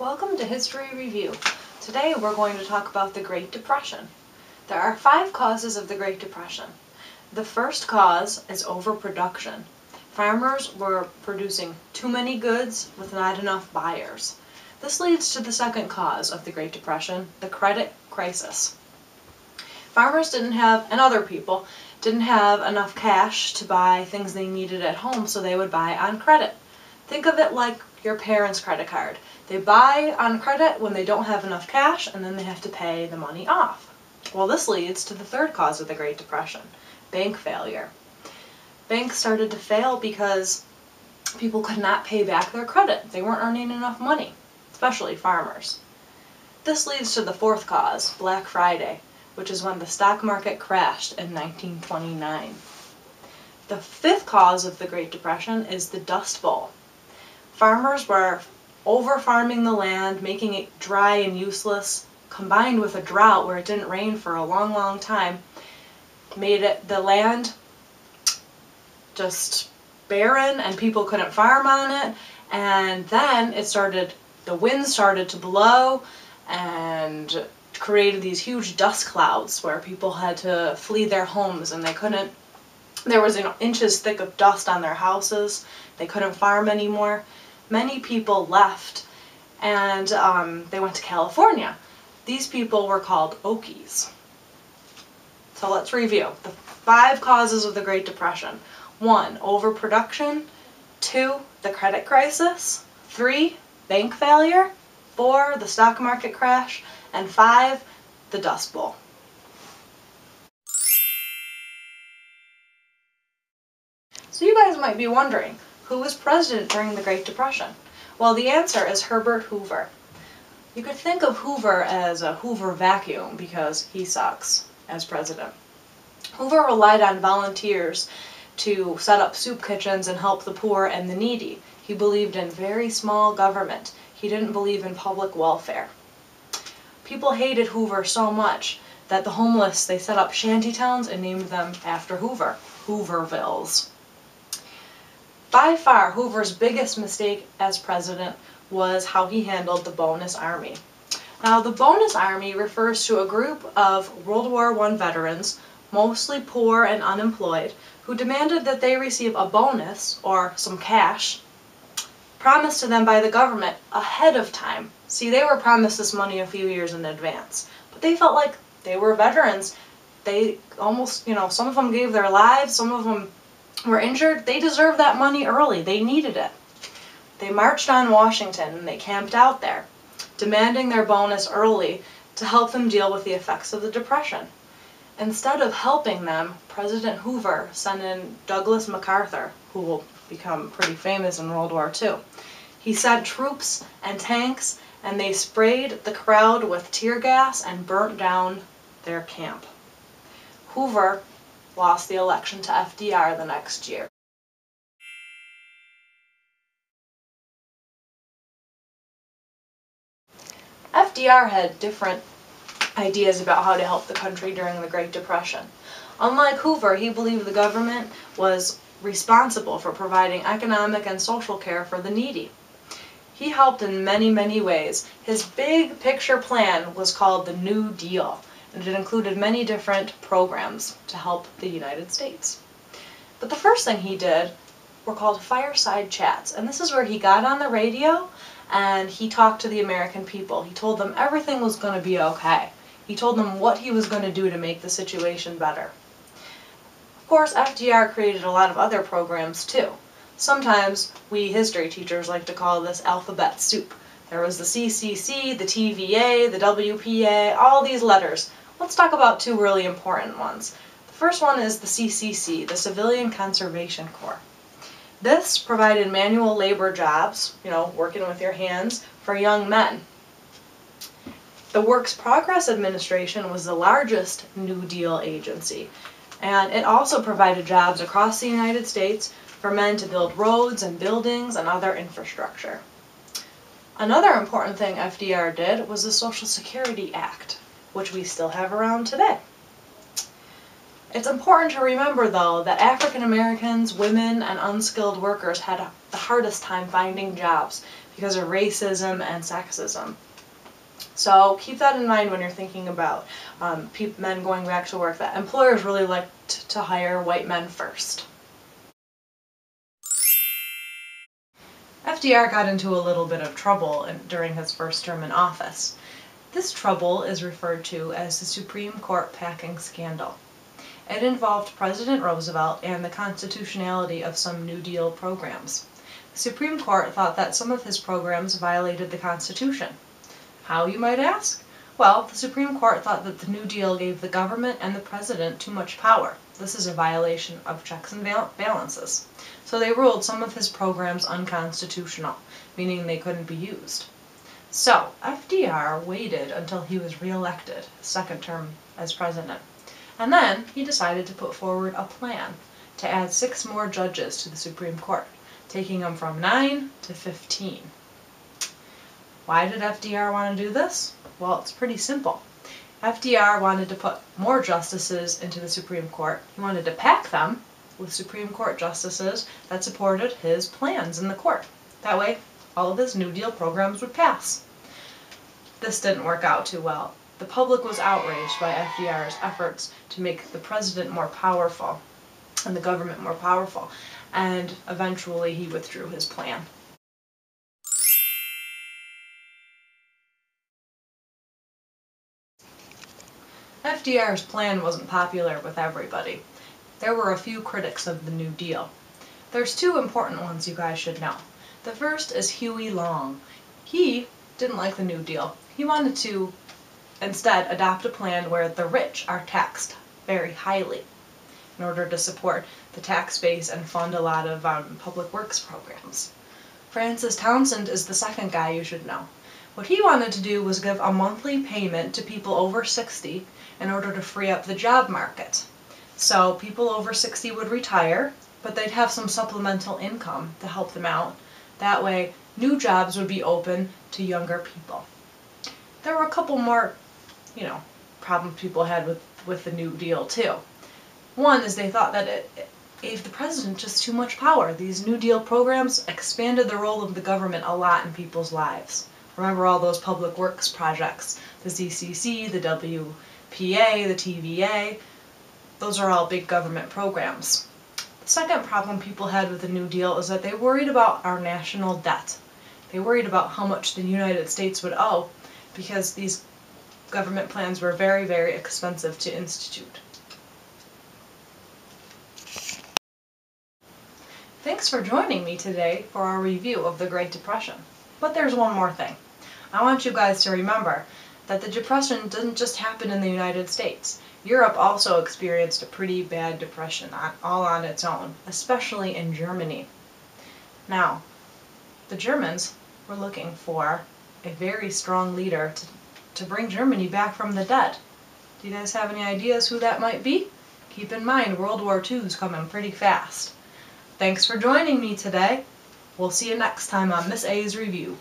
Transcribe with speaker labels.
Speaker 1: Welcome to History Review. Today we're going to talk about the Great Depression. There are five causes of the Great Depression. The first cause is overproduction. Farmers were producing too many goods with not enough buyers. This leads to the second cause of the Great Depression, the credit crisis. Farmers didn't have, and other people, didn't have enough cash to buy things they needed at home, so they would buy on credit. Think of it like your parents' credit card. They buy on credit when they don't have enough cash, and then they have to pay the money off. Well, this leads to the third cause of the Great Depression, bank failure. Banks started to fail because people could not pay back their credit. They weren't earning enough money, especially farmers. This leads to the fourth cause, Black Friday which is when the stock market crashed in 1929. The fifth cause of the Great Depression is the Dust Bowl. Farmers were over farming the land, making it dry and useless, combined with a drought where it didn't rain for a long, long time, made it the land just barren and people couldn't farm on it. And then it started, the wind started to blow and created these huge dust clouds where people had to flee their homes and they couldn't there was know, inches thick of dust on their houses they couldn't farm anymore many people left and um, they went to california. These people were called okies. So let's review. The five causes of the great depression. One overproduction. Two the credit crisis. Three bank failure. Four the stock market crash. And five, the Dust Bowl. So you guys might be wondering, who was president during the Great Depression? Well, the answer is Herbert Hoover. You could think of Hoover as a Hoover vacuum because he sucks as president. Hoover relied on volunteers to set up soup kitchens and help the poor and the needy. He believed in very small government. He didn't believe in public welfare. People hated Hoover so much that the homeless, they set up shanty towns and named them after Hoover, Hoovervilles. By far, Hoover's biggest mistake as president was how he handled the bonus army. Now, the bonus army refers to a group of World War I veterans, mostly poor and unemployed, who demanded that they receive a bonus, or some cash, promised to them by the government ahead of time See, they were promised this money a few years in advance, but they felt like they were veterans. They almost, you know, some of them gave their lives, some of them were injured. They deserved that money early. They needed it. They marched on Washington and they camped out there, demanding their bonus early to help them deal with the effects of the Depression. Instead of helping them, President Hoover sent in Douglas MacArthur, who will become pretty famous in World War II. He sent troops and tanks and they sprayed the crowd with tear gas and burnt down their camp. Hoover lost the election to FDR the next year. FDR had different ideas about how to help the country during the Great Depression. Unlike Hoover, he believed the government was responsible for providing economic and social care for the needy. He helped in many, many ways. His big picture plan was called the New Deal, and it included many different programs to help the United States. But the first thing he did were called fireside chats, and this is where he got on the radio and he talked to the American people. He told them everything was going to be okay. He told them what he was going to do to make the situation better. Of course, FDR created a lot of other programs too. Sometimes we history teachers like to call this alphabet soup. There was the CCC, the TVA, the WPA, all these letters. Let's talk about two really important ones. The first one is the CCC, the Civilian Conservation Corps. This provided manual labor jobs, you know, working with your hands, for young men. The Works Progress Administration was the largest New Deal agency, and it also provided jobs across the United States for men to build roads and buildings and other infrastructure. Another important thing FDR did was the Social Security Act, which we still have around today. It's important to remember, though, that African Americans, women, and unskilled workers had the hardest time finding jobs because of racism and sexism. So keep that in mind when you're thinking about um, men going back to work, that employers really like to hire white men first. FDR got into a little bit of trouble in, during his first term in office. This trouble is referred to as the Supreme Court packing scandal. It involved President Roosevelt and the constitutionality of some New Deal programs. The Supreme Court thought that some of his programs violated the Constitution. How, you might ask? Well, the Supreme Court thought that the New Deal gave the government and the president too much power. This is a violation of checks and balances. So they ruled some of his programs unconstitutional, meaning they couldn't be used. So, FDR waited until he was reelected, second term as president. And then he decided to put forward a plan to add six more judges to the Supreme Court, taking them from nine to 15. Why did FDR want to do this? Well, it's pretty simple. FDR wanted to put more justices into the Supreme Court. He wanted to pack them with Supreme Court justices that supported his plans in the court. That way, all of his New Deal programs would pass. This didn't work out too well. The public was outraged by FDR's efforts to make the president more powerful and the government more powerful, and eventually he withdrew his plan. FDR's plan wasn't popular with everybody. There were a few critics of the New Deal. There's two important ones you guys should know. The first is Huey Long. He didn't like the New Deal. He wanted to instead adopt a plan where the rich are taxed very highly in order to support the tax base and fund a lot of um, public works programs. Francis Townsend is the second guy you should know. What he wanted to do was give a monthly payment to people over 60 in order to free up the job market. So people over 60 would retire, but they'd have some supplemental income to help them out. That way, new jobs would be open to younger people. There were a couple more, you know, problems people had with, with the New Deal too. One is they thought that it, it gave the president just too much power. These New Deal programs expanded the role of the government a lot in people's lives. Remember all those public works projects, the CCC, the WPA, the TVA, those are all big government programs. Second problem people had with the New Deal is that they worried about our national debt. They worried about how much the United States would owe because these government plans were very, very expensive to institute. Thanks for joining me today for our review of the Great Depression. But there's one more thing. I want you guys to remember that the Depression didn't just happen in the United States. Europe also experienced a pretty bad depression all on its own, especially in Germany. Now, the Germans were looking for a very strong leader to, to bring Germany back from the dead. Do you guys have any ideas who that might be? Keep in mind, World War II is coming pretty fast. Thanks for joining me today. We'll see you next time on Miss A's Review.